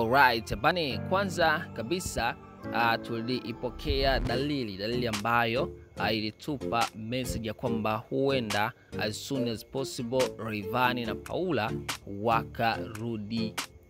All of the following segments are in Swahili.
Alright, bani, kwanza kabisa uh, tuliipokea dalili dalili ambayo uh, ilitupa message ya kwamba huenda as soon as possible Rayvanny na Paula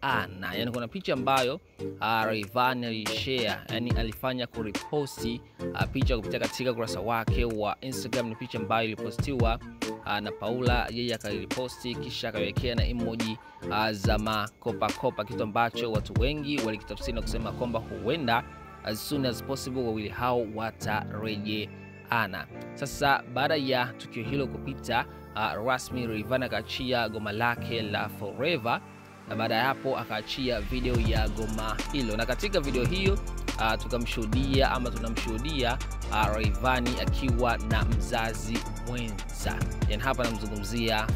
wakarudiana. Yani kuna picha ambayo uh, Rayvanny alishare, yani alifanya kuriposti uh, picha kupitia katika ukurasa wake wa Instagram. Ni picha ambayo ilipostiwa uh, na Paula, yeye akaliposti kisha akawekea na emoji uh, za makopakopa, kitu ambacho watu wengi walikitafsiri na kusema kwamba huenda as soon as possible wawili hao watarejeana. Sasa baada ya tukio hilo kupita, uh, rasmi Rayvanny akaachia goma lake la Forever na baada ya hapo akaachia video ya goma hilo, na katika video hiyo uh, tukamshuhudia ama tunamshuhudia uh, Rayvanny akiwa na mzazi mwenza, yani hapa namzungumzia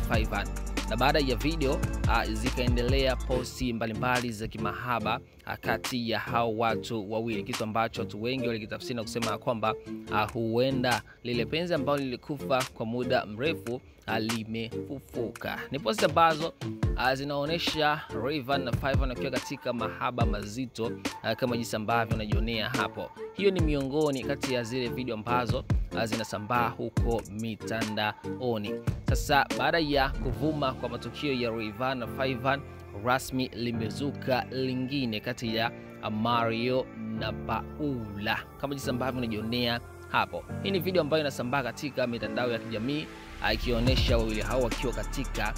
na baada ya video uh, zikaendelea posti mbalimbali za kimahaba kati ya hao watu wawili, kitu ambacho watu wengi walikitafsiri na kusema ya kwamba uh, huenda lile penzi ambalo lilikufa kwa muda mrefu uh, limefufuka. Ni posti ambazo uh, zinaonyesha Rayvanny na Fivan wakiwa katika mahaba mazito kama jinsi ambavyo unajionea hapo. Hiyo ni miongoni kati ya zile video ambazo zinasambaa huko mitandaoni. Sasa baada ya kuvuma kwa matukio ya Rayvanny na Fayvan, rasmi limezuka lingine kati ya Mario na Paula kama jinsi ambavyo unajionea hapo. Hii ni video ambayo inasambaa katika mitandao ya kijamii ikionyesha wawili hao wakiwa katika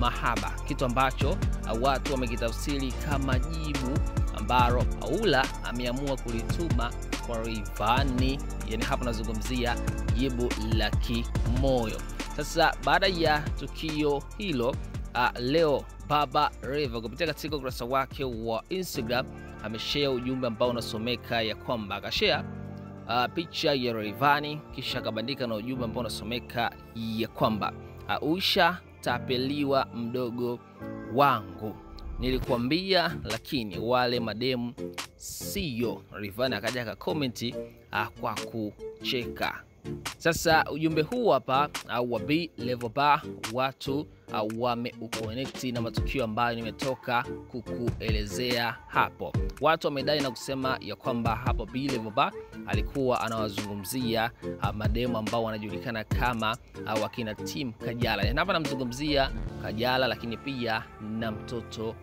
mahaba, kitu ambacho watu wamekitafsiri kama jibu ambalo Paula ameamua kulituma kwa Rayvanny. Yani hapa nazungumzia jibu la kimoyo. Sasa baada ya tukio hilo uh, leo Baba reva kupitia katika ukurasa wake wa Instagram ameshea ujumbe ambao unasomeka ya kwamba akashea uh, picha ya Rayvanny kisha akabandika na ujumbe ambao unasomeka ya kwamba uh, uisha tapeliwa mdogo wangu, nilikuambia lakini wale mademu siyo. Rayvanny akaja akakomenti uh, kwa kucheka. Sasa ujumbe huu hapa au wa B Level Bar watu wameukonekti na matukio ambayo nimetoka kukuelezea hapo. Watu wamedai na kusema ya kwamba hapo B Level Bar alikuwa anawazungumzia mademo mademu ambao wanajulikana kama uh, wakina Tim Kajala. Hapa namzungumzia Kajala, lakini pia na mtoto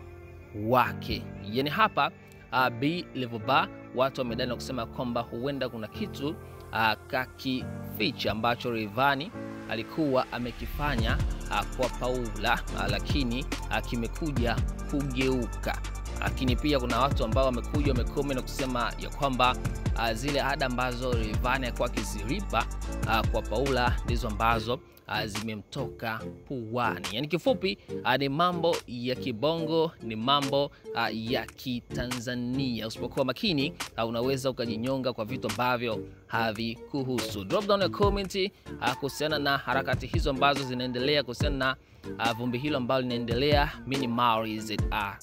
wake. Yani hapa uh, B Level Bar watu wamedai na kusema kwamba huenda kuna kitu kakificha ambacho Rayvanny alikuwa amekifanya uh, kwa Paula uh, lakini kimekuja kugeuka. Lakini pia kuna watu ambao wamekuja wamekome na kusema ya kwamba uh, zile ada ambazo Rayvanny alikuwa akizilipa uh, kwa Paula ndizo ambazo Uh, zimemtoka puani. Yani kifupi uh, ni mambo ya kibongo, ni mambo uh, ya Kitanzania. Usipokuwa makini uh, unaweza ukajinyonga kwa vitu ambavyo havikuhusu. Drop down ya comment uh, kuhusiana na harakati hizo ambazo zinaendelea kuhusiana na uh, vumbi hilo ambalo linaendelea. Mimi ni Mauri ZR.